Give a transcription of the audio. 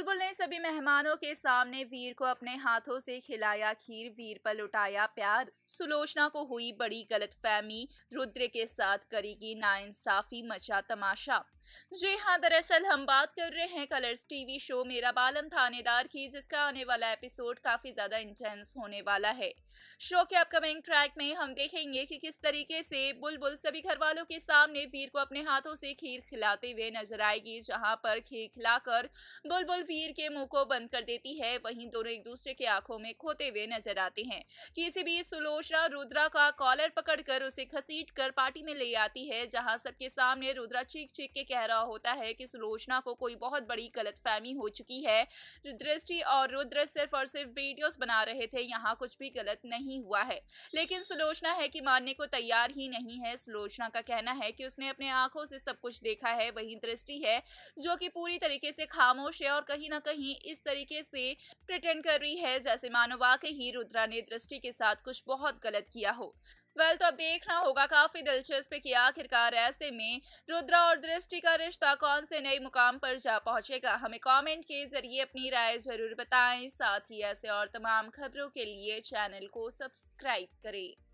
बुलबुल ने सभी मेहमानों के सामने वीर को अपने हाथों से खिलाया खीर। वीर पर लुटाया प्यार। सुलोचना को हुई बड़ी गलतफहमी। रुद्र के साथ करेगी नाइंसाफी, मचा तमाशा। जी हाँ दरअसल हम बात कर रहे हैं कलर्स टीवी शो मेरा बालम थानेदार की, जिसका आने वाला एपिसोड काफ़ी ज़्यादा इंटेंस होने वाला है। शो के अपकमिंग ट्रैक में हम देखेंगे कि किस तरीके से बुलबुल सभी घर वालों के सामने वीर को अपने हाथों से खीर खिलाते हुए नज़र आएगी, जहाँ पर खीर खिलाकर बुलबुल वीर के मुँह को बंद कर देती है। वहीं दोनों एक दूसरे के आँखों में खोते हुए नज़र आते हैं। किसी भी सुलोचना रुद्रा का कॉलर पकड़कर उसे घसीट कर पार्टी में ले आती है, जहाँ सबके सामने रुद्रा चीख चीख के कह रहा होता है कि सुलोचना को कोई बहुत बड़ी गलतफहमी हो चुकी है। दृष्टि और रुद्र सिर्फ़ और सिर्फ़ वीडियोस बना रहे थे, यहाँ कुछ भी गलत नहीं हुआ है। लेकिन सुलोचना है कि मानने को तैयार ही नहीं है। सुलोचना का कहना है कि उसने अपने आँखों से सब कुछ देखा है। वही दृष्टि है, जो कि पूरी तरीके से खामोश है और कहीं ना कहीं इस तरीके से प्रिटेंड कर रही है, जैसे मानो वाकई ही रुद्रा ने दृष्टि के साथ कुछ बहुत गलत किया हो। वेल तो अब देखना होगा काफ़ी दिलचस्प कि आखिरकार ऐसे में रुद्रा और दृष्टि का रिश्ता कौन से नए मुकाम पर जा पहुंचेगा? हमें कमेंट के ज़रिए अपनी राय ज़रूर बताएँ। साथ ही ऐसे और तमाम खबरों के लिए चैनल को सब्सक्राइब करें।